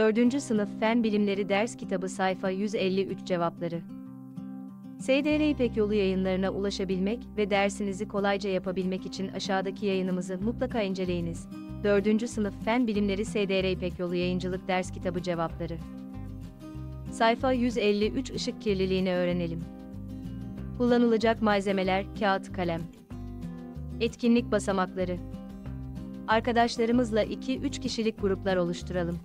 4. Sınıf Fen Bilimleri Ders Kitabı Sayfa 153 Cevapları SDR İpek Yolu yayınlarına ulaşabilmek ve dersinizi kolayca yapabilmek için aşağıdaki yayınımızı mutlaka inceleyiniz. 4. Sınıf Fen Bilimleri SDR İpek Yolu Yayıncılık Ders Kitabı Cevapları Sayfa 153 Işık kirliliğini öğrenelim. Kullanılacak malzemeler, kağıt, kalem. Etkinlik basamakları. Arkadaşlarımızla 2-3 kişilik gruplar oluşturalım.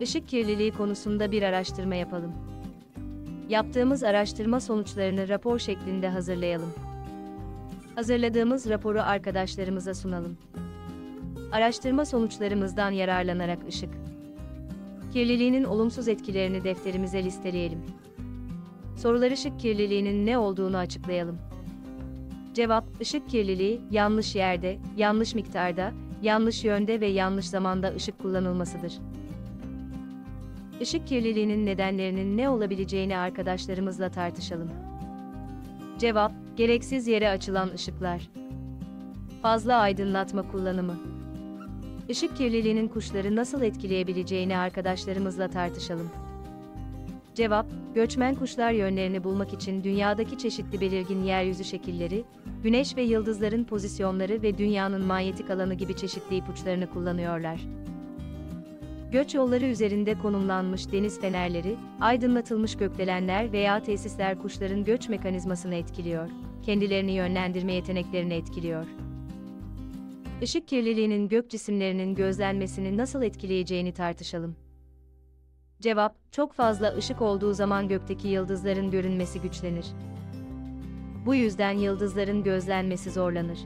Işık kirliliği konusunda bir araştırma yapalım. Yaptığımız araştırma sonuçlarını rapor şeklinde hazırlayalım. Hazırladığımız raporu arkadaşlarımıza sunalım. Araştırma sonuçlarımızdan yararlanarak ışık kirliliğinin olumsuz etkilerini defterimize listeleyelim. Sorular ışık kirliliğinin ne olduğunu açıklayalım. Cevap, ışık kirliliği, yanlış yerde, yanlış miktarda, yanlış yönde ve yanlış zamanda ışık kullanılmasıdır. Işık kirliliğinin nedenlerinin ne olabileceğini arkadaşlarımızla tartışalım. Cevap, gereksiz yere açılan ışıklar. Fazla aydınlatma kullanımı. Işık kirliliğinin kuşları nasıl etkileyebileceğini arkadaşlarımızla tartışalım. Cevap, göçmen kuşlar yönlerini bulmak için dünyadaki çeşitli belirgin yeryüzü şekilleri, güneş ve yıldızların pozisyonları ve dünyanın manyetik alanı gibi çeşitli ipuçlarını kullanıyorlar. Göç yolları üzerinde konumlanmış deniz fenerleri, aydınlatılmış gökdelenler veya tesisler kuşların göç mekanizmasını etkiliyor, kendilerini yönlendirme yeteneklerini etkiliyor. Işık kirliliğinin gök cisimlerinin gözlenmesini nasıl etkileyeceğini tartışalım. Cevap, çok fazla ışık olduğu zaman gökteki yıldızların görünmesi güçlenir. Bu yüzden yıldızların gözlenmesi zorlanır.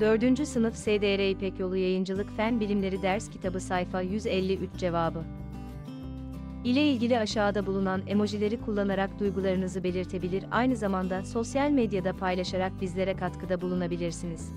4. Sınıf SDR İpek Yolu Yayıncılık Fen Bilimleri Ders Kitabı Sayfa 153 Cevabı ile ilgili aşağıda bulunan emojileri kullanarak duygularınızı belirtebilir, aynı zamanda sosyal medyada paylaşarak bizlere katkıda bulunabilirsiniz.